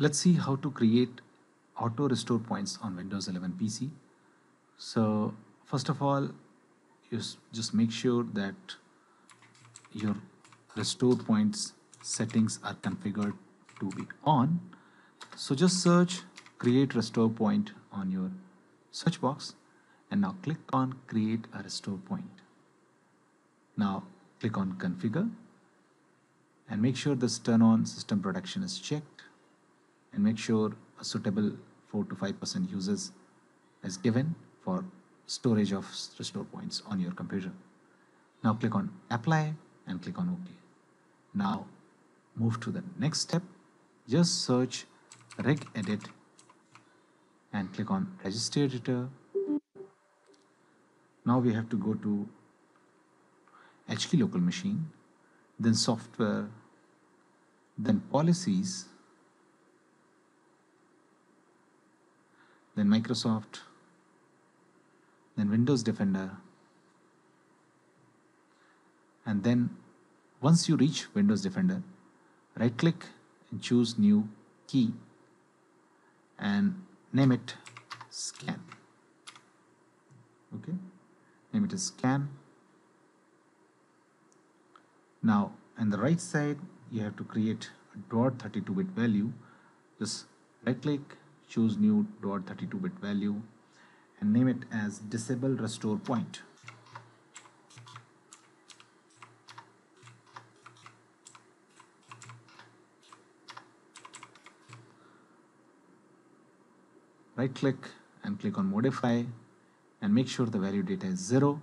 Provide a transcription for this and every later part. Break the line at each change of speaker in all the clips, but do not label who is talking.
let's see how to create auto restore points on Windows 11 PC. So first of all, you just make sure that your restore points settings are configured to be on. So just search create restore point on your search box and now click on create a restore point. Now click on configure and make sure this turn on system protection is checked and make sure a suitable 4 to 5% uses is given for storage of restore points on your computer. Now click on apply and click on OK. Now move to the next step. Just search regedit and click on registry editor. Now we have to go to HKey local machine, then software, then policies, then Microsoft, then Windows Defender, and then once you reach Windows Defender, right click and choose new key and name it scan. Okay, name it as scan. Now, on the right side, you have to create a DWORD 32-bit value. Just right click, choose new DWORD 32-bit value and name it as disable restore point. right click and click on modify and make sure the value data is 0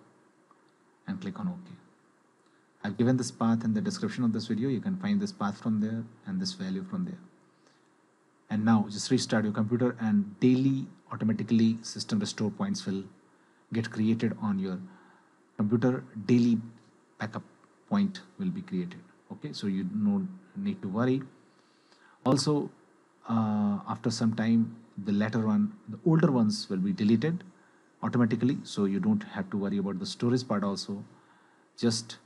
and click on OK. I've given this path in the description of this video. You can find this path from there and this value from there. And now just restart your computer and daily automatically system restore points will get created on your computer. Daily backup point will be created. Okay, so you no need to worry. Also, uh, after some time, the later one, the older ones will be deleted automatically. So you don't have to worry about the storage part also. Just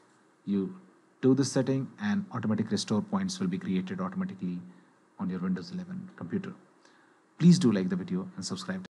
you do this setting and automatic restore points will be created automatically on your Windows 11 computer. Please do like the video and subscribe.